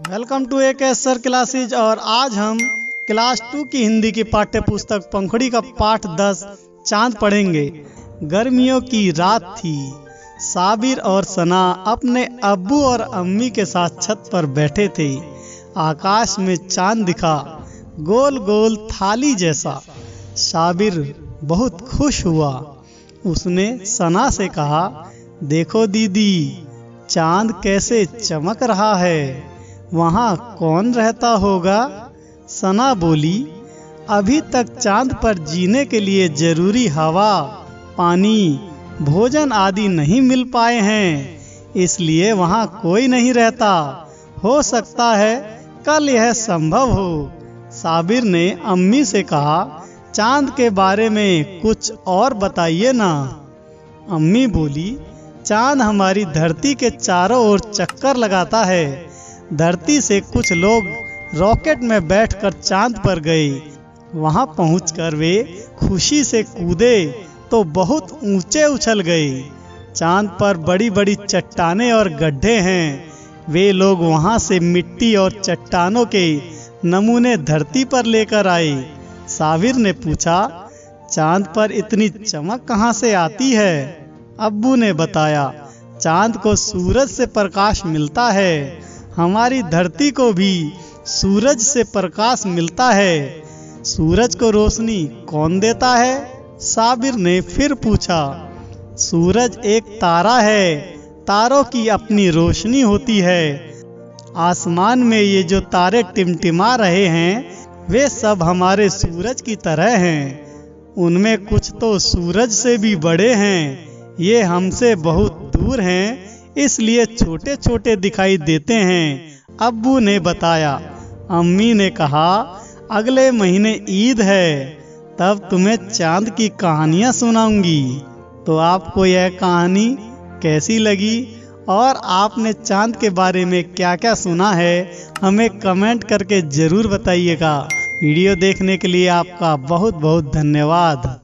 Welcome to ए के sir classes और आज हम क्लास टू की हिंदी की पाठ्य पुस्तक पंखुड़ी का पाठ दस चाँद पढ़ेंगे। गर्मियों की रात थी। साबिर और सना अपने अब्बू और अम्मी के साथ छत पर बैठे थे। आकाश में चाँद दिखा गोल गोल थाली जैसा। साबिर बहुत खुश हुआ। उसने सना से कहा, देखो दीदी, चाँद कैसे चमक रहा है। वहाँ कौन रहता होगा? सना बोली, अभी तक चाँद पर जीने के लिए ज़रूरी हवा, पानी, भोजन आदि नहीं मिल पाए हैं, इसलिए वहाँ कोई नहीं रहता। हो सकता है कल यह संभव हो। साबिर ने अम्मी से कहा, चाँद के बारे में कुछ और बताइए ना। अम्मी बोली, चाँद हमारी धरती के चारों ओर चक्कर लगाता है। धरती से कुछ लोग रॉकेट में बैठकर चाँद पर गए। वहाँ पहुंचकर वे खुशी से कूदे तो बहुत ऊँचे उछल गए। चाँद पर बड़ी बड़ी चट्टाने और गड्ढे हैं। वे लोग वहाँ से मिट्टी और चट्टानों के नमूने धरती पर लेकर आए। साविर ने पूछा, चाँद पर इतनी चमक कहाँ से आती है? अब्बू ने बताया, चाँद को सूरज से प्रकाश मिलता है। हमारी धरती को भी सूरज से प्रकाश मिलता है। सूरज को रोशनी कौन देता है? साबिर ने फिर पूछा। सूरज एक तारा है। तारों की अपनी रोशनी होती है। आसमान में ये जो तारे टिमटिमा रहे हैं, वे सब हमारे सूरज की तरह हैं। उनमें कुछ तो सूरज से भी बड़े हैं। ये हमसे बहुत दूर हैं। इसलिए छोटे छोटे दिखाई देते हैं। अब्बू ने बताया, अम्मी ने कहा, अगले महीने ईद है, तब तुम्हें चाँद की कहानियाँ सुनाऊँगी। तो आपको यह कहानी कैसी लगी? और आपने चाँद के बारे में क्या क्या सुना है, हमें कमेंट करके ज़रूर बताइएगा। वीडियो देखने के लिए आपका बहुत बहुत धन्यवाद।